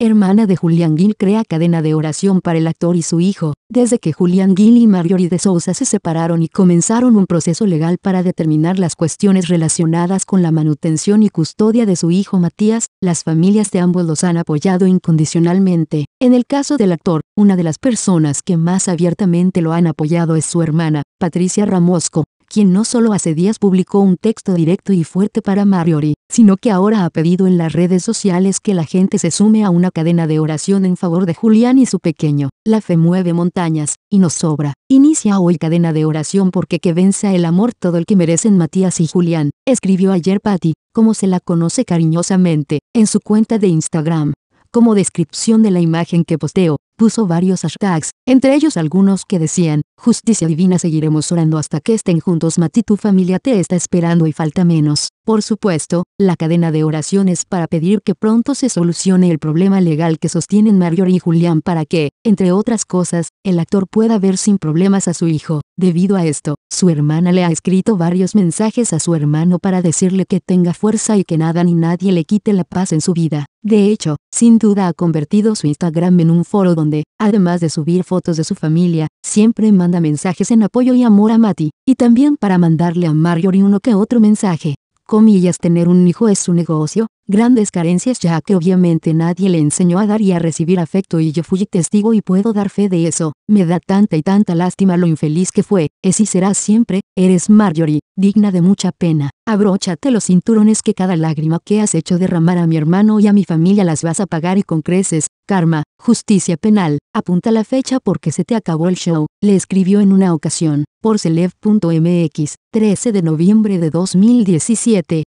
hermana de Julian Gill, crea cadena de oración para el actor y su hijo. Desde que Julian Gill y Marjorie de Sousa se separaron y comenzaron un proceso legal para determinar las cuestiones relacionadas con la manutención y custodia de su hijo Matías, las familias de ambos los han apoyado incondicionalmente. En el caso del actor, una de las personas que más abiertamente lo han apoyado es su hermana, Patricia Ramosco, quien no solo hace días publicó un texto directo y fuerte para Marjorie, sino que ahora ha pedido en las redes sociales que la gente se sume a una cadena de oración en favor de Julián y su pequeño. La fe mueve montañas, y nos sobra. Inicia hoy cadena de oración porque que venza el amor todo el que merecen Matías y Julián, escribió ayer Patty, como se la conoce cariñosamente, en su cuenta de Instagram. Como descripción de la imagen que posteo, puso varios hashtags, entre ellos algunos que decían, justicia divina seguiremos orando hasta que estén juntos Mati tu familia te está esperando y falta menos. Por supuesto, la cadena de oraciones para pedir que pronto se solucione el problema legal que sostienen Marjorie y Julián para que, entre otras cosas, el actor pueda ver sin problemas a su hijo. Debido a esto, su hermana le ha escrito varios mensajes a su hermano para decirle que tenga fuerza y que nada ni nadie le quite la paz en su vida. De hecho, sin duda ha convertido su Instagram en un foro donde, además de subir fotos de su familia, siempre manda mensajes en apoyo y amor a Mati, y también para mandarle a Marjorie uno que otro mensaje. Comillas, tener un hijo es su negocio, grandes carencias ya que obviamente nadie le enseñó a dar y a recibir afecto y yo fui testigo y puedo dar fe de eso, me da tanta y tanta lástima lo infeliz que fue, es y será siempre, eres Marjorie, digna de mucha pena, abróchate los cinturones que cada lágrima que has hecho derramar a mi hermano y a mi familia las vas a pagar y con creces, karma, justicia penal, apunta la fecha porque se te acabó el show, le escribió en una ocasión, por celev.mx, 13 de noviembre de 2017,